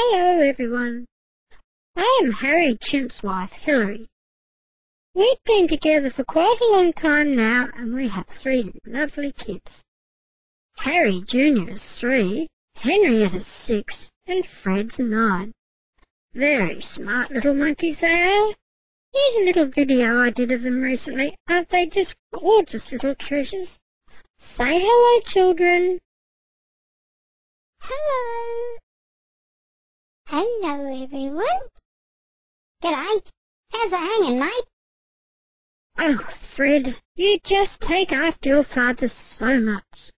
Hello, everyone. I am Harry Chimp's wife, Hillary. We've been together for quite a long time now, and we have three lovely kids. Harry Jr. is three, Henrietta's six, and Fred's nine. Very smart little monkeys they are. Here's a little video I did of them recently. Aren't they just gorgeous little treasures? Say hello, children. Hello. Hello, everyone. G'day. How's it hanging, mate? Oh, Fred, you just take after your father so much.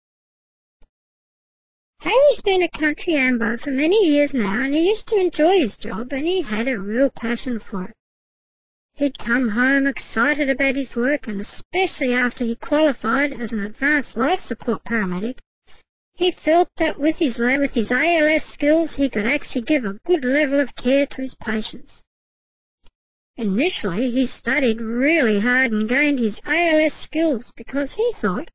Harry's been a country ambo for many years now, and he used to enjoy his job, and he had a real passion for it. He'd come home excited about his work, and especially after he qualified as an advanced life support paramedic, he felt that with his, with his ALS skills he could actually give a good level of care to his patients. Initially he studied really hard and gained his ALS skills because he thought,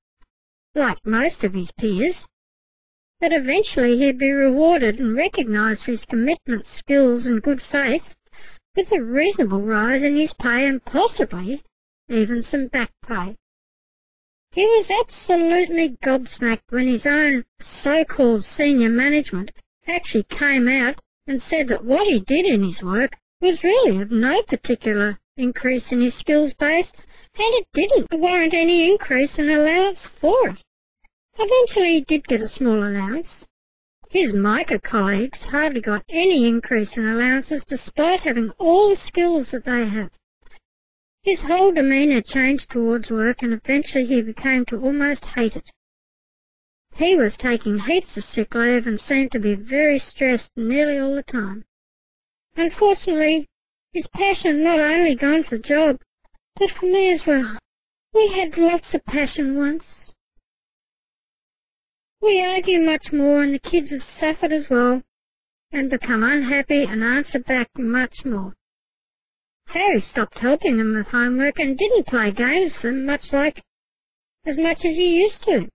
like most of his peers, that eventually he'd be rewarded and recognised for his commitment, skills and good faith with a reasonable rise in his pay and possibly even some back pay. He was absolutely gobsmacked when his own so-called senior management actually came out and said that what he did in his work was really of no particular increase in his skills base, and it didn't warrant any increase in allowance for it. Eventually he did get a small allowance. His MICA colleagues hardly got any increase in allowances despite having all the skills that they have. His whole demeanour changed towards work and eventually he became to almost hate it. He was taking heaps of sick leave and seemed to be very stressed nearly all the time. Unfortunately, his passion not only gone for the job, but for me as well. We had lots of passion once. We argue much more and the kids have suffered as well and become unhappy and answer back much more. Harry stopped helping them with homework and didn't play games with them much like as much as he used to.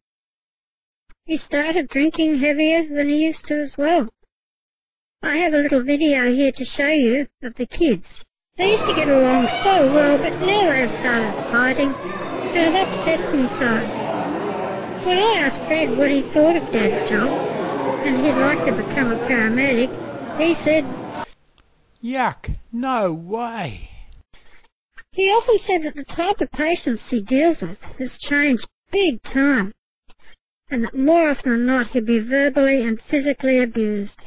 He started drinking heavier than he used to as well. I have a little video here to show you of the kids. They used to get along so well, but now they've started fighting, and it upsets me so. When I asked Fred what he thought of Dad's job, and he'd like to become a paramedic, he said, Yuck, no way. He often said that the type of patients he deals with has changed big time, and that more often than not he'd be verbally and physically abused.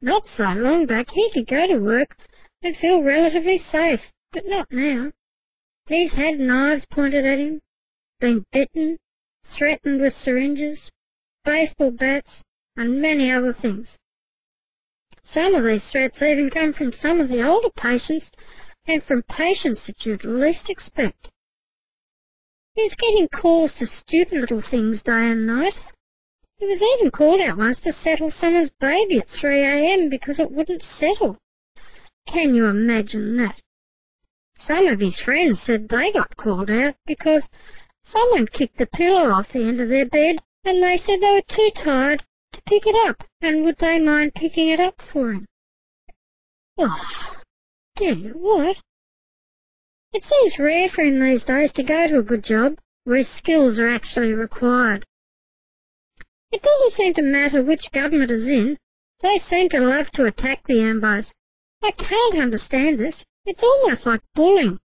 Not so long back he could go to work and feel relatively safe, but not now. He's had knives pointed at him, been bitten, threatened with syringes, baseball bats, and many other things. Some of these threats even come from some of the older patients and from patients that you'd least expect. He's getting calls to stupid little things day and night. He was even called out once to settle someone's baby at 3 a.m. because it wouldn't settle. Can you imagine that? Some of his friends said they got called out because someone kicked the pillow off the end of their bed and they said they were too tired to pick it up, and would they mind picking it up for him? Oh, dear, what? It seems rare for him these days to go to a good job where skills are actually required. It doesn't seem to matter which government is in. They seem to love to attack the Ambos. I can't understand this. It's almost like bullying.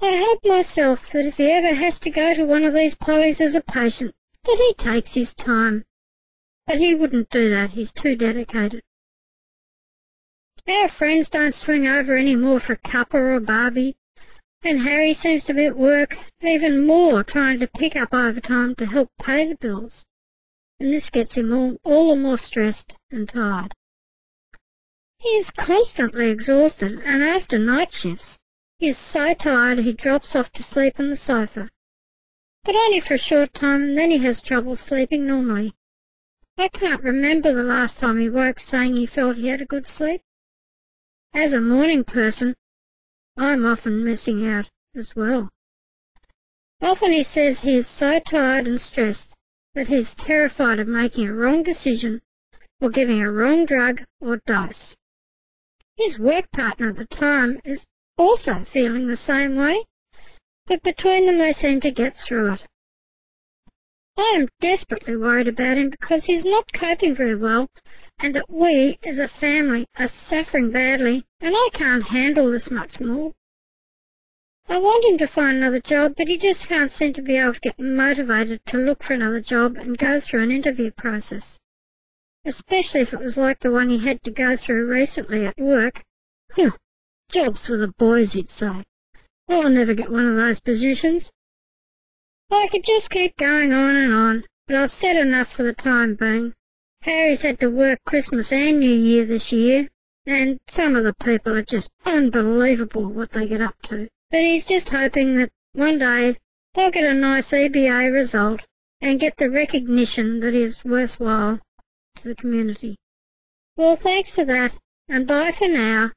I hope myself that if he ever has to go to one of these pollies as a patient, that he takes his time. But he wouldn't do that, he's too dedicated. Our friends don't swing over any more for cuppa or barbie, and Harry seems to be at work even more trying to pick up overtime to help pay the bills, and this gets him all, all the more stressed and tired. He is constantly exhausted, and after night shifts, he is so tired he drops off to sleep on the sofa. But only for a short time, and then he has trouble sleeping normally. I can't remember the last time he woke saying he felt he had a good sleep. As a morning person, I'm often missing out as well. Often he says he is so tired and stressed that he's terrified of making a wrong decision or giving a wrong drug or dose. His work partner at the time is also feeling the same way, but between them they seem to get through it. I am desperately worried about him because he's not coping very well and that we, as a family, are suffering badly and I can't handle this much more. I want him to find another job, but he just can't seem to be able to get motivated to look for another job and go through an interview process. Especially if it was like the one he had to go through recently at work. Jobs for the boys, he'd say. I'll never get one of those positions. I could just keep going on and on, but I've said enough for the time being. Harry's had to work Christmas and New Year this year, and some of the people are just unbelievable what they get up to. But he's just hoping that one day they'll get a nice EBA result and get the recognition that is worthwhile to the community. Well, thanks for that, and bye for now.